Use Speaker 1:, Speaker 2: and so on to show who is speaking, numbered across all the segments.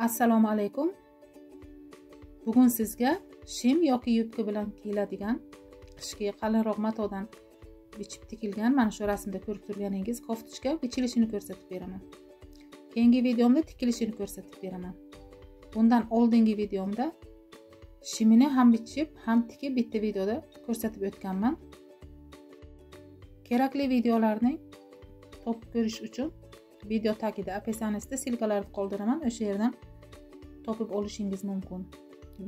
Speaker 1: assalomu alaykum. Bugun sizga shim yoki yubka bilan kiyiladigan qishki qalinroq matodan bichib tikilgan mana shu rasmda ko'rib turganingiz koftichka bichilishini ko'rsatib beraman. Keyingi videomda tikilishini ko'rsatib beraman. Bundan oldingi videomda shimini ham bichib ham tikib bitta videoda ko'rsatib o'tganman. Kerakli videolarni topib ko'rish uchun video tagida описаниесida silkalarni qoldiraman. O'sha yerdan topib olishingiz mumkin.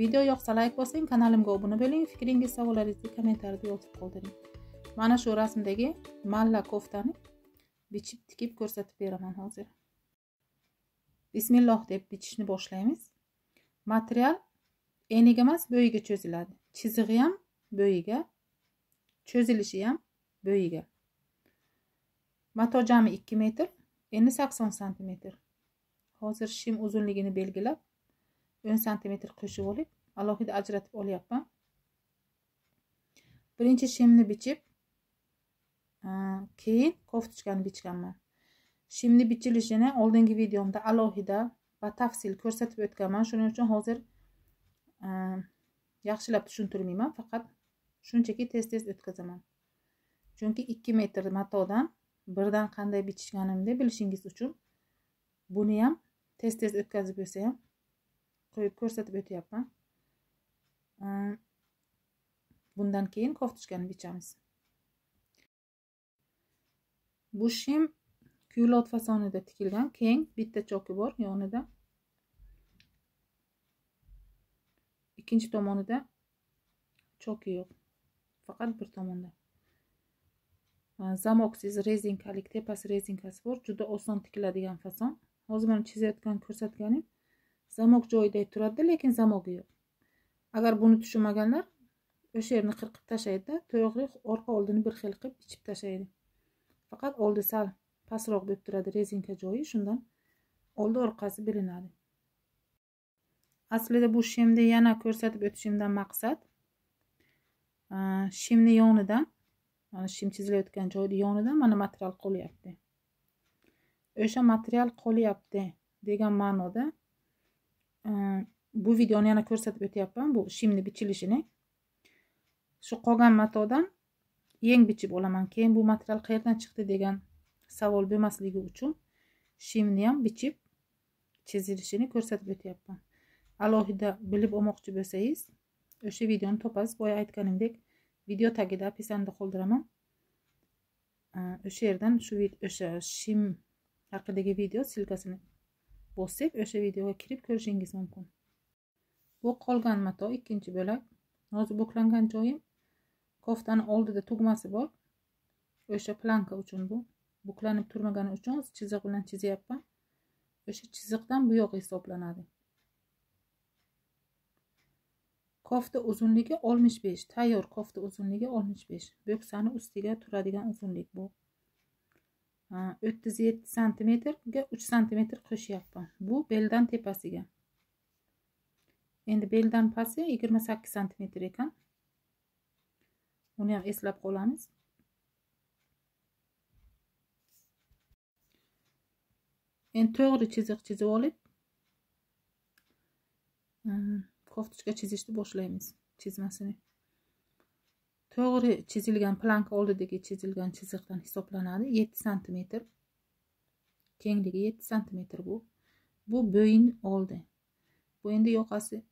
Speaker 1: Video yoqsa layk bosing kanalimga obuna bo'ling fikringiz savollaringizni kommentariyada yozib qoldiring. Mana shu rasmdagi malla koftani bichib tikib ko'rsatib beraman hozir. Bismilloh deb bichishni boshlaymiz. Material eniga emas bo'yiga cho'ziladi. Chizig'i ham bo'yiga cho'zilishi ham bo'yiga. Mato jami ikki metr eni sakson santimetr. Hozir shim uzunligini belgilab o'n santimetr qo'shib olib alohida ajratib olyapman. Birinchi shimni bichib keyin koftichkani bichganman. Shimni bichilishini oldingi videomda alohida batafsil ko'rsatib o'tganman. Shuning uchun hozir yaxshilab tushuntirmayman faqat shunchaki tez tez o'tkazaman. Chunki ikki metr matodan birdan qanday bichishganimni bilishingiz uchun buni ham tez tez o'tkazib yursa ham qo'yib ko'rsatib o'tyapman. Ehm, bundan keyin koftichkani bichamiz. Bu shim kulot fasonida tikilgan keng bitta choki bor yonida. Ikkinchi tomonida choki yo'q faqat bir tomonda. Ehm, Zamoksiz rezinkalik tepasi rezinkasi bor juda oson tikiladigan fason. Hozir mana chizayotgan ko'rsatganim zamok joyida turadi lekin zamogi yo'q. Agar buni tushunmaganlar o'sha yerni qirqib tashlaydida to'g'ri orqa oldini bir xil qilib ichib tashlaydi. Faqat oldi sal pastroq bo'lib turadi rezinka joyi shundan oldi orqasi bilinadi. Aslida bu shimni yana ko'rsatib o'tishimdan maqsad shimni yonidan mana shim chizilayotgan joyni yonidan mana material qolyapti. O'sha material qolyapti degan ma'noda bu videoni yana ko'rsatib o'tyapman bu shimni bichilishini shu qolgan matodan yeng bichib olaman keyin bu material qayerdan chiqdi degan savol bo'lmasligi uchun shimni ham bichib chizilishini ko'rsatib o'tyapman alohida bilib olmoqchi bo'lsangiz o'sha videoni topasiz boya aytganimdek video tagida описаниеda qoldiraman o'sha yerdan shu o'sha shim haqidagi video silkasini bosib o'sha videoga kirib ko'rishingiz mumkin. Bu qolgan mato ikkinchi bo'lak. Hozir buklangan joyim koftani oldida tugmasi bor. O'sha planka uchun bu. Buklanib turmagani uchun chiziq bilan chizyapman. O'sha chiziqdan bu yoq hisoblanadi. Kofta uzunligi oltmish besh. Tayyor kofta uzunligi oltmish besh. Bo'ksani ustiga turadigan uzunlik bu. O'ttiz yetti santimetrga uch santimetr qo'shyapman bu beldan tepasiga. Endi beldan pasti yigirma sakkiz santimetr ekan. Uni ham eslab qolamiz. Endi to'g'ri chiziq chizib olib koftochka chizishni boshlaymiz chizmasini. To'g'ri chizilgan planka oldidagi chizilgan chiziqdan hisoblanadi. Yetti santimetr. Kengligi yetti santimetr bu. Bu bo'yin oldi. Bu endi yoqasi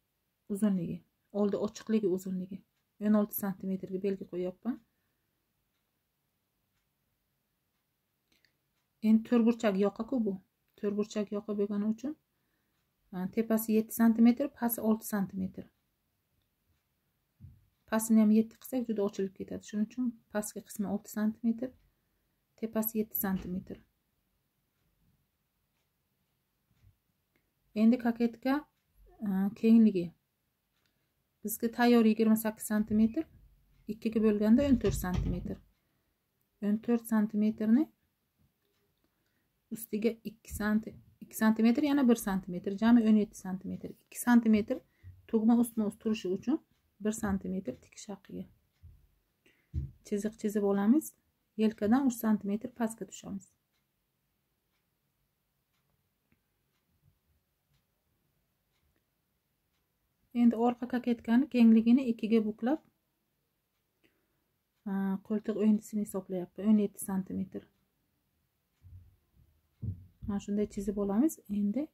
Speaker 1: uzunligi oldi ochiqligi uzunligi. O'n olti santimetrga belgi qo'yyapman endi to'rtburchak yoqaku bu. To'rtburchak yoqa bo'lgani uchun e, tepasi yetti santimetr pasti olti santimetr. Pastini ham yetti qilsak juda ochilib ketadi. Shuning uchun pastki qismi olti santimetr tepasi yetti santimetr. Endi koketka e, kengligi. Bizga tayyor yigirma sakkiz santimetr ikkiga bo'lganda o'n to'rt santimetr. O'n to'rt santimetrni ustiga ikki santi ikki santimetr yana bir santimetr jami o'n yetti santimetr. Ikki santimetr tugma ustma ust turishi uchun bir santimetr tikish haqiga. Chiziq chizib olamiz yelkadan uch santimetr pastga tushamiz. Endi orqa koketkani kengligini ikkiga buklab qo'ltiq o'yintisini hisoblayapman o'n yetti santimetr. Mana shunday chizib olamiz endi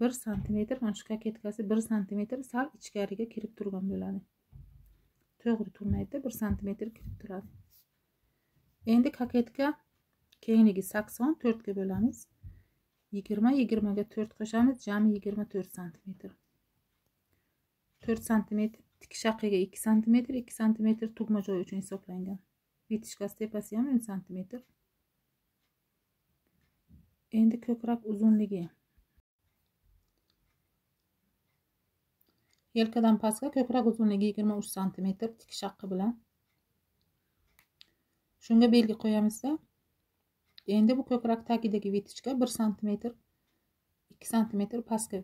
Speaker 1: bir santimetr mana shu koketkasi bir santimetr sal ichkariga kirib turgan bo'ladi. To'g'ri turmaydida bir santimetr kirib turadi. Endi koketka kengligi sakson to'rtga bo'lamiz. Yigirma yigirmaga to'rt qo'shamiz jami yigirma to'rt santimetr. To'rt santimetr tik shaqiga ikki santimetr ikki santimetr tugma joyi uchun hisoblangan. Bitishkasi tepasi ham o'n santimetr. Endi ko'krak uzunligi yelkadan pastga ko'krak uzunligi yigirma uch santimetr tikish haqqi bilan. Shunga belgi qo'yamizda endi bu ko'krak tagidagi vitichka bir santimetr ikki santimetr pastga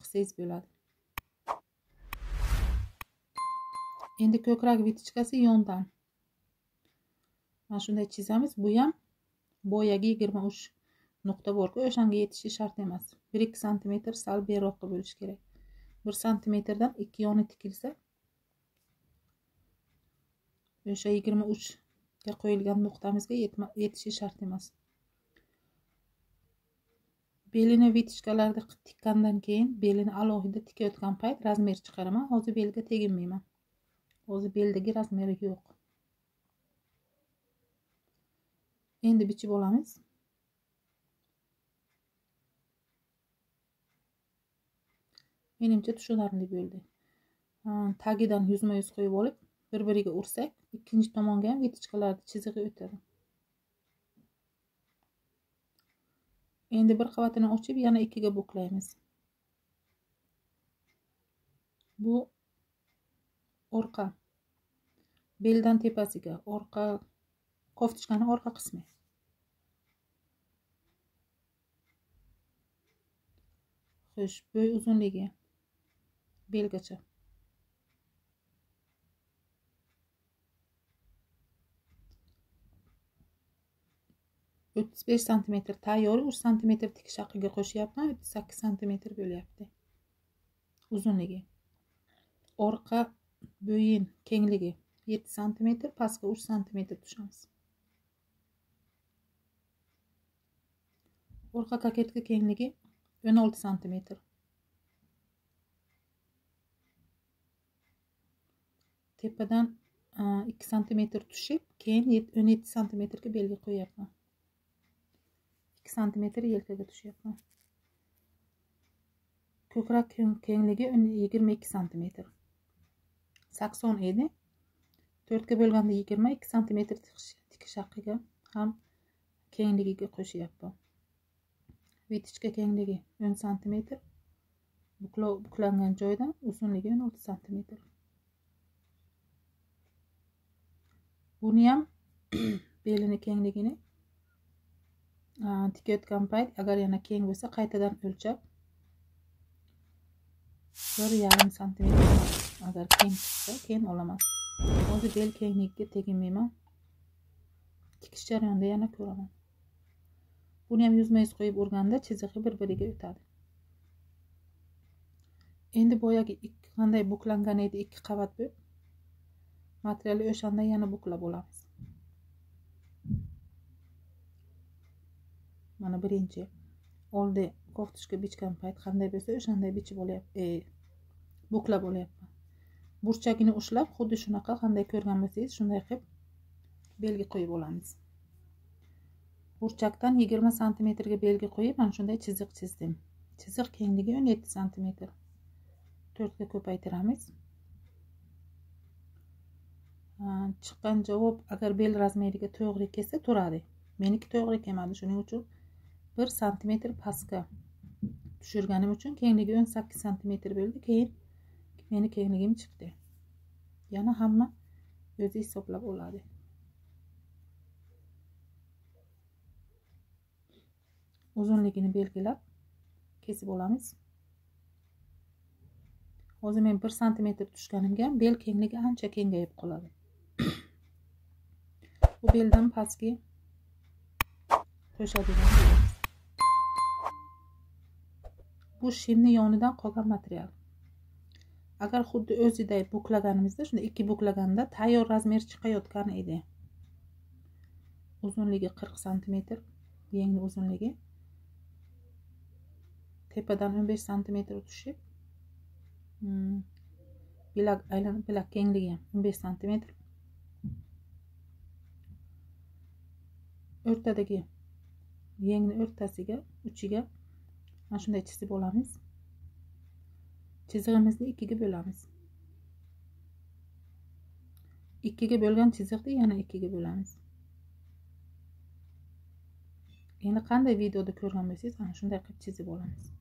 Speaker 1: qilsangiz bo'ladi. Endi ko'krak vitichkasi yondan. Mana shunday chizamiz bu ham bo'yagi yigirma uch nuqta borku o'shanga yetishi shart emas. Bir ikki santimetr sal beroqqa bo'lishi kerak. Bir santimetrdan ikki yoni tikilsa o'sha yigirma uchga qo'yilgan nuqtamizga yetishi shart emas. Belini vitichkalarda tikkandan keyin belini alohida tikayotgan payt razmer chiqaraman. Hozir belga teginmayman. Hozir beldagi razmeri yo'q. Endi bichib olamiz. Menimcha tushunarli bo'ldi. Tagidan yuzma yuz qo'yib olib bir biriga ursak ikkinchi tomonga ham vitichkalarni chizig'i o'tadi. Endi bir qavatini ochib yana ikkiga buklaymiz. Bu orqa beldan tepasiga orqa koftichkani orqa qismi. Xo'sh bo'y uzunligi belgacha o'ttiz besh santimetr tayyor uch santimetr tikish haqiga qo'shyapman o'ttiz sakkiz santimetr bo'lyapti. Uzunligi. Orqa bo'yin kengligi yetti santimetr pastga uch santimetr tushamiz. Orqa koketka kengligi o'n olti santimetr. Tepadan e, ikki santimetr tushib keyin o'n yetti santimetrga belgi qo'yyapman ikki santimetr yelkaga tushyapman. Ko'krak kengligi yigirma ikki santimetr. Sakson edi. To'rtga bo'lganda yigirma ikki santimetr tikish haqiga ham kengligiga qo'shyapman. Vitichka kengligi o'n santimetr. Buklangan joydan uzunligi o'n olti santimetr. Buni ham belini kengligini tikayotgan payt agar yana keng bo'lsa qaytadan o'lchab bir yarim santimetr agar keng chiqsa keyin olaman. Hozir bel kengligiga teginmayman. Tikish jarayonida yana ko'raman. Buni ham yuzma yuz qo'yib urganda chizig'i bir biriga o'tadi. Endi boyagi qanday buklangan edi ikki qavat bo'lib materialni o'shanda yana buklab olamiz mana birinchi oldi koftishka bichgan payt qanday bo'lsa o'shanday bichib olyapman e, buklab olyapman burchagini ushlab xuddi shunaqa qanday ko'rgan bo'lsangiz shunday qilib belgi qo'yib olamiz burchakdan yigirma santimetrga belgi qo'yib mana shunday chiziq chizdim chiziq kengligi o'n yetti santimetr to'rtga ko'paytiramiz chiqqan javob agar bel razmeriga to'g'ri kelsa turadi meniki to'g'ri kelmadi shuning uchun bir santimetr pastga tushirganim uchun kengligi o'n sakkiz santimetr bo'ldi keyin meni kengligim chiqdi. Yana hamma o'zi hisoblab oladi. Uzunligini belgilab kesib olamiz. Hozir men bir santimetr tushganimga bel kengligi ancha kengayib qoladi. Bu beldan pastga qo'shadigan bo'lamiz bu shimni yonidan qolgan material. Agar xuddi o'ziday buklaganimizda shunday ikki buklaganda tayyor razmer chiqayotgan edi. Uzunligi qirq santimetr yengni uzunligi tepadan o'n besh santimetr tushib hmm. bilak aylanib bilak kengligi ham o'n besh santimetr. O'rtadagi yengni o'rtasiga uchiga mana shunday chizib olamiz. Chizig'imizni ikkiga bo'lamiz. Ikkiga bo'lgan chiziqni yana ikkiga bo'lamiz. Endi qanday videoda ko'rgan bo'lsangiz ana shunday qilib chizib olamiz.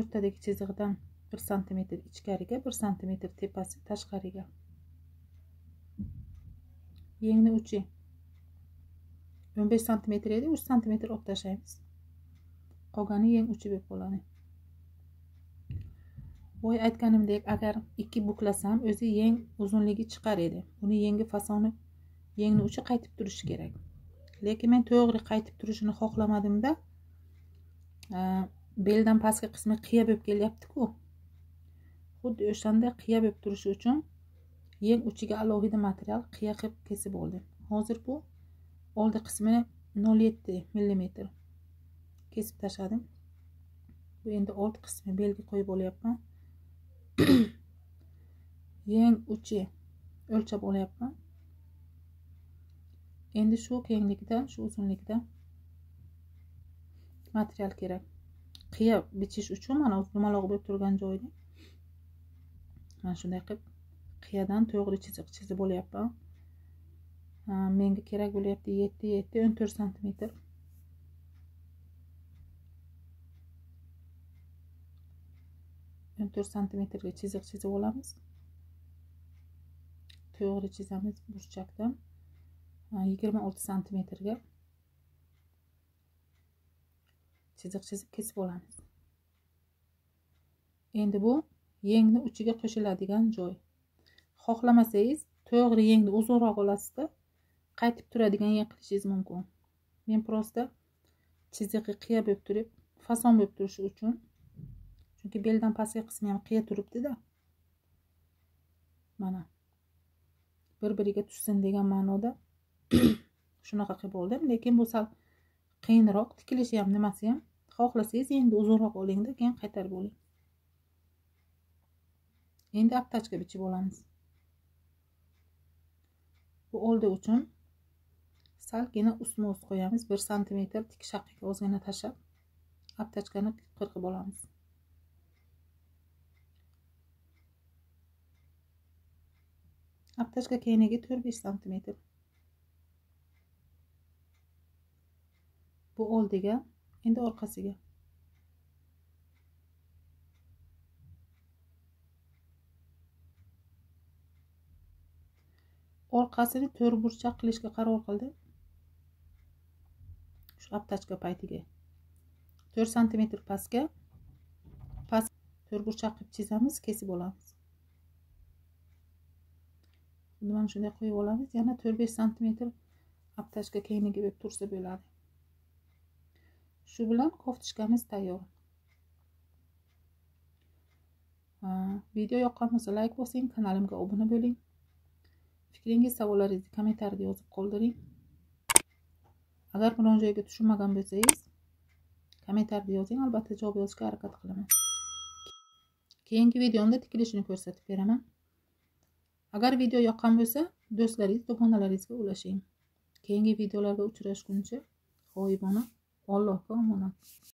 Speaker 1: O'rtadagi chizig'idan bir santimetr ichkariga bir santimetr tepasi tashqariga. Yengni uchi o'n besh santimetr edi uch santimetr olib tashlaymiz qolgani yeng uchi bo'lib qoladi boy aytganimdek agar ikki buklasam o'zi yeng uzunligi chiqar edi. Buni yengi fasoni yengni uchi qaytib turishi kerak. Lekin men to'g'ri qaytib turishini xohlamadimda e, beldan pastki qismi qiya bo'lib kelyaptiku. Xuddi o'shanda qiya bo'lib turishi uchun yeng uchiga alohida material qiya qilib kesib oldim. Hozir bu oldi qismini nol yetti millimetr kesib tashladim. Bu endi old qismi belgi qo'yib olyapman. Yeng uchi o'lchab olyapman. Endi shu kenglikda shu uzunlikda material kerak. Qiya bichish uchun mana dumaloq bo'lib turgan joyni mana shunday qilib qiyadan to'g'ri chiziq chizib olyapman. Menga kerak bo'lyapti yetti yetti o'n to'rt santimetr. O'n to'rt santimetrga chiziq chizib olamiz. To'g'ri chizamiz burchakdan. Yigirma olti santimetrga chiziq chizib kesib olamiz. Endi bu yengni uchiga qo'shiladigan joy. Xohlamasangiz to'g'ri yengni uzunroq olasizda qaytib turadigan qilishingiz mumkin. Men просто chiziqni qiya bo'lib turib fason bo'lib turishi uchun chunki beldan pastki qismi ham qiya turibdida. Mana. Bir biriga tushsin degan ma'noda shunaqa qilib oldim lekin bu sal qiyinroq tikilishi ham nimasi ham xohlasangiz endi uzunroq olingda keyin qaytarib oling. Endi aptachka bichib olamiz. Bu oldi uchun salgina ustma ust qo'yamiz. Bir santimetr tik shaqiga ozgina tashlab aptochkani qirqib olamiz. Aptochka kengligi to'rt besh santimetr. Bu oldiga endi orqasiga. Orqasini to'rtburchak qilishga qaror qildim aptachka paytiga. To'rt santimetr pastga past to'rtburchak qilib chizamiz kesib olamiz. Mana shunday qo'yib olamiz yana to'rt besh santimetr aptachka kengligi bo'lib tursa bo'ladi. Shu bilan koftochkamiz tayyor. Video yoqqan bo'lsa layk bosing kanalimga obuna bo'ling. Fikringiz savollaringizni kommentariyada yozib qoldiring. Agar biron joyga tushunmagan bo'lsangiz kommentariyada yozing albatta javob yozishga harakat qilaman. Keyingi videomda tikilishini ko'rsatib beraman. Agar video yoqqan bo'lsa do'stlaringiz dugonalaringizga ulashing. Keyingi videolarda uchrashguncha g'oyibona ollohga omonat.